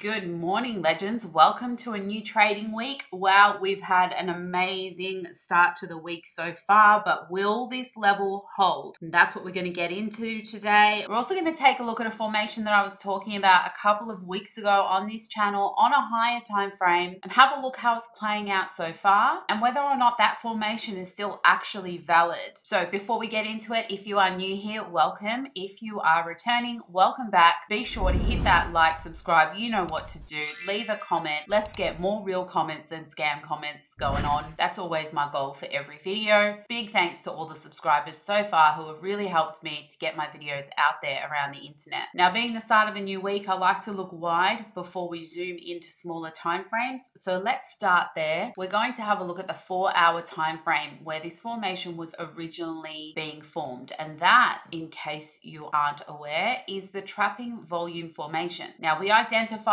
Good morning, legends. Welcome to a new trading week. Wow, we've had an amazing start to the week so far, but will this level hold? And that's what we're going to get into today. We're also going to take a look at a formation that I was talking about a couple of weeks ago on this channel on a higher time frame and have a look how it's playing out so far and whether or not that formation is still actually valid. So, before we get into it, if you are new here, welcome. If you are returning, welcome back. Be sure to hit that like, subscribe. You know what to do. Leave a comment. Let's get more real comments than scam comments going on. That's always my goal for every video. Big thanks to all the subscribers so far who have really helped me to get my videos out there around the internet. Now, being the start of a new week, I like to look wide before we zoom into smaller time frames. So let's start there. We're going to have a look at the four hour time frame where this formation was originally being formed. And that, in case you aren't aware, is the trapping volume formation. Now, we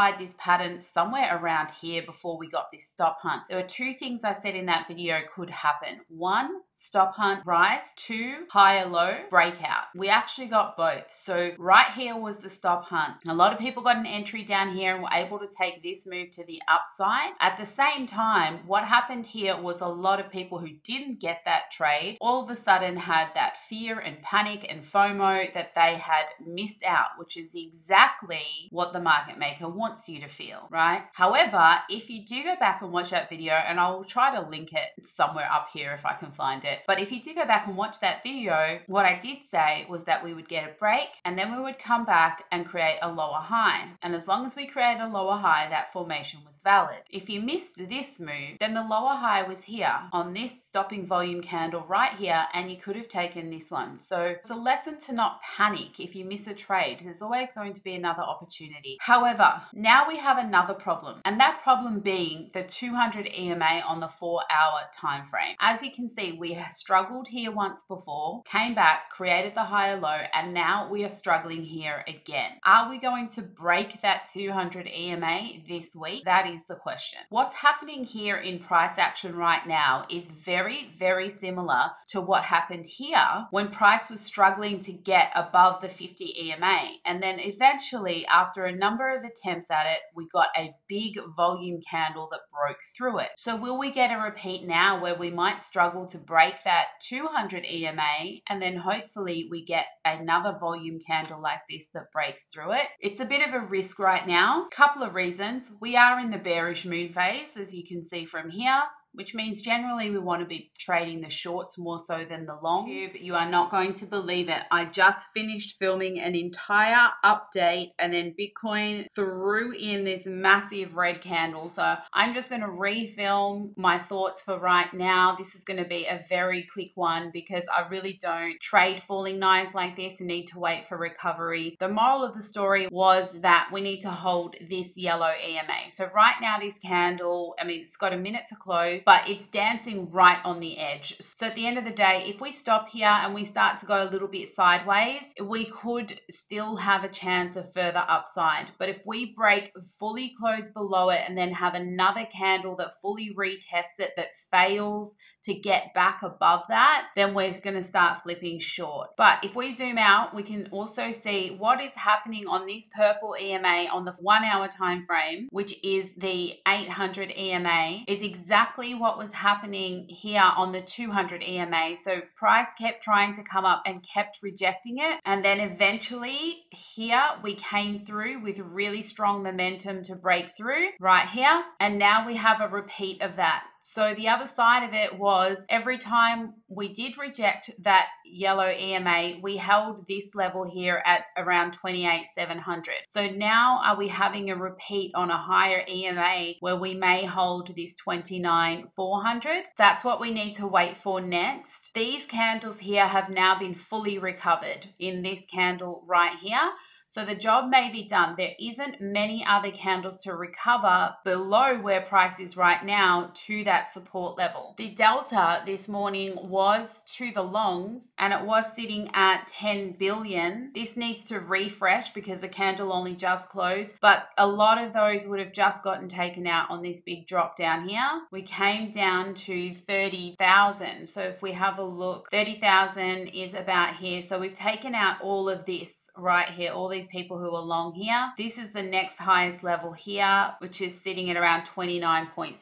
identified this pattern somewhere around here before we got this stop hunt. There were two things I said in that video could happen. One, stop hunt rise. Two, higher low breakout. We actually got both. So right here was the stop hunt. A lot of people got an entry down here and were able to take this move to the upside. At the same time, what happened here was a lot of people who didn't get that trade all of a sudden had that fear and panic and FOMO that they had missed out, which is exactly what the market maker wants you to feel, right? However, if you do go back and watch that video, and I'll try to link it somewhere up here if I can find it, but if you do go back and watch that video, what I did say was that we would get a break and then we would come back and create a lower high. And as long as we create a lower high, that formation was valid. If you missed this move, then the lower high was here on this stopping volume candle right here, and you could have taken this one. So it's a lesson to not panic if you miss a trade. There's always going to be another opportunity. However, we have another problem, and that problem being the 200 EMA on the four hour time frame. As you can see, we struggled here once before, came back, created the higher low, and now we are struggling here again. Are we going to break that 200 EMA this week? That is the question. What's happening here in price action right now is very, very similar to what happened here when price was struggling to get above the 50 EMA. And then eventually, after a number of attempts at it, we got a big volume candle that broke through it. So, will we get a repeat now where we might struggle to break that 200 EMA and then hopefully we get another volume candle like this that breaks through it? It's a bit of a risk right now. Couple of reasons. We are in the bearish moon phase, as you can see from here which means generally we want to be trading the shorts more so than the long. You are not going to believe it. I just finished filming an entire update and then Bitcoin threw in this massive red candle. So I'm just going to refilm my thoughts for right now. This is going to be a very quick one because I really don't trade falling knives like this and need to wait for recovery. The moral of the story was that we need to hold this yellow EMA. So right now this candle, I mean, it's got a minute to close but it's dancing right on the edge. So at the end of the day, if we stop here and we start to go a little bit sideways, we could still have a chance of further upside. But if we break fully close below it and then have another candle that fully retests it that fails to get back above that, then we're going to start flipping short. But if we zoom out, we can also see what is happening on this purple EMA on the one hour time frame, which is the 800 EMA, is exactly what was happening here on the 200 EMA. So price kept trying to come up and kept rejecting it. And then eventually here we came through with really strong momentum to break through right here. And now we have a repeat of that. So the other side of it was every time we did reject that yellow EMA, we held this level here at around 28,700. So now are we having a repeat on a higher EMA where we may hold this 29,400? That's what we need to wait for next. These candles here have now been fully recovered in this candle right here. So the job may be done. There isn't many other candles to recover below where price is right now to that support level. The delta this morning was to the longs and it was sitting at 10 billion. This needs to refresh because the candle only just closed, but a lot of those would have just gotten taken out on this big drop down here. We came down to 30,000. So if we have a look, 30,000 is about here. So we've taken out all of this right here, all these people who are long here. This is the next highest level here, which is sitting at around 29.6.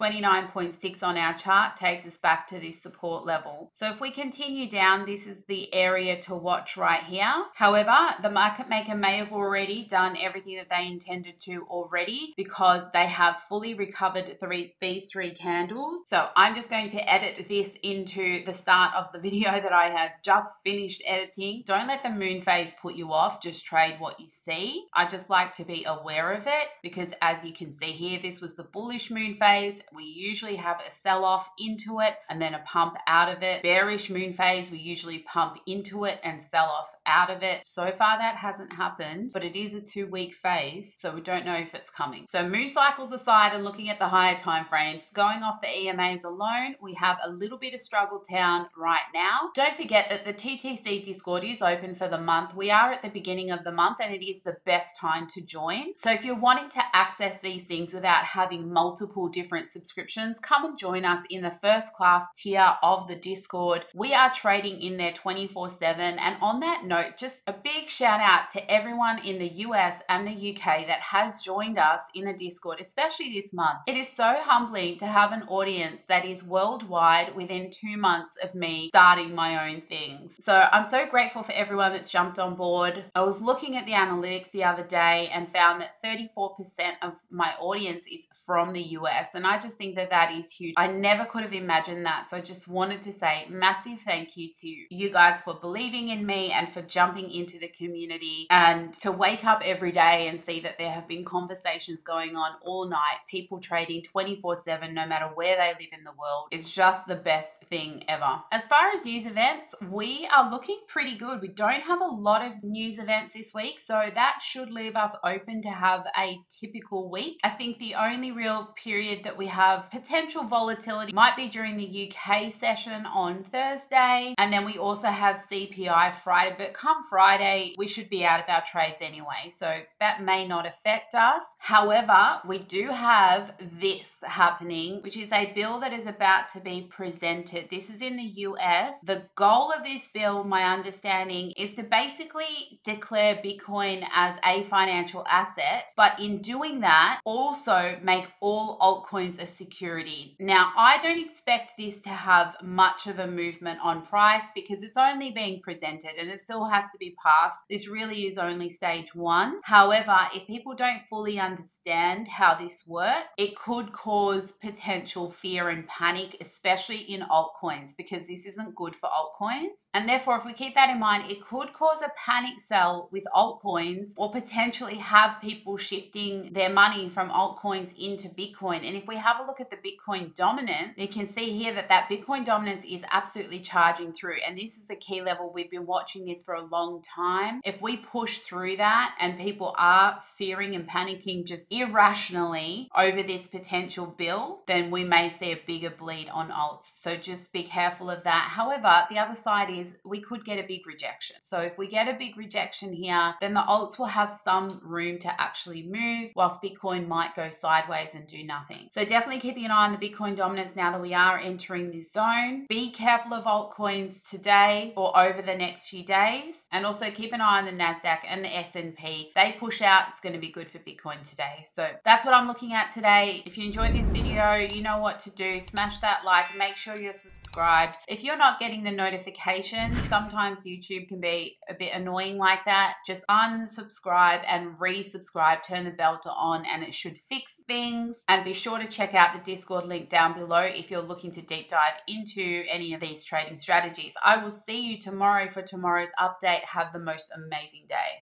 29.6 on our chart takes us back to this support level. So if we continue down, this is the area to watch right here. However, the market maker may have already done everything that they intended to already because they have fully recovered three, these three candles. So I'm just going to edit this into the start of the video that I had just finished editing. Don't let the moon phase put you off, just trade what you see. I just like to be aware of it because as you can see here, this was the bullish moon phase. We usually have a sell off into it and then a pump out of it. Bearish moon phase, we usually pump into it and sell off out of it. So far that hasn't happened, but it is a two week phase, so we don't know if it's coming. So moon cycles aside and looking at the higher time frames, going off the EMAs alone, we have a little bit of struggle town right now. Don't forget that the TTC Discord is open for the month. We are at the beginning of the month and it is the best time to join. So if you're wanting to access these things without having multiple different subscriptions, come and join us in the first class tier of the Discord. We are trading in there 24 7. And on that note, just a big shout out to everyone in the US and the UK that has joined us in the Discord, especially this month. It is so humbling to have an audience that is worldwide within two months of me starting my own things. So I'm so grateful for everyone that's jumped on board. I was looking at the analytics the other day and found that 34% of my audience is from the US. And I just think that that is huge. I never could have imagined that. So I just wanted to say massive thank you to you guys for believing in me and for jumping into the community and to wake up every day and see that there have been conversations going on all night, people trading 24 7, no matter where they live in the world. It's just the best thing ever. As far as news events, we are looking pretty good. We don't have a lot of news events this week, so that should leave us open to have a typical week. I think the only real period that we have potential volatility might be during the UK session on Thursday. And then we also have CPI Friday. But come Friday, we should be out of our trades anyway. So that may not affect us. However, we do have this happening, which is a bill that is about to be presented. This is in the US. The goal of this bill, my understanding, is to basically declare Bitcoin as a financial asset. But in doing that, also make all altcoins a security. Now, I don't expect this to have much of a movement on price because it's only being presented and it still has to be passed. This really is only stage one. However, if people don't fully understand how this works, it could cause potential fear and panic, especially in altcoins, because this isn't good for altcoins. And therefore, if we keep that in mind, it could cause a panic sell with altcoins or potentially have people shifting their money from altcoins into into Bitcoin. And if we have a look at the Bitcoin dominant, you can see here that that Bitcoin dominance is absolutely charging through. And this is the key level. We've been watching this for a long time. If we push through that and people are fearing and panicking just irrationally over this potential bill, then we may see a bigger bleed on alts. So just be careful of that. However, the other side is we could get a big rejection. So if we get a big rejection here, then the alts will have some room to actually move, whilst Bitcoin might go sideways and do nothing. So definitely keeping an eye on the Bitcoin dominance now that we are entering this zone. Be careful of altcoins today or over the next few days. And also keep an eye on the NASDAQ and the S&P. They push out, it's going to be good for Bitcoin today. So that's what I'm looking at today. If you enjoyed this video, you know what to do. Smash that like, make sure you're subscribed. If you're not getting the notifications, sometimes YouTube can be a bit annoying like that. Just unsubscribe and resubscribe, turn the bell to on, and it should fix things. And be sure to check out the Discord link down below if you're looking to deep dive into any of these trading strategies. I will see you tomorrow for tomorrow's update. Have the most amazing day.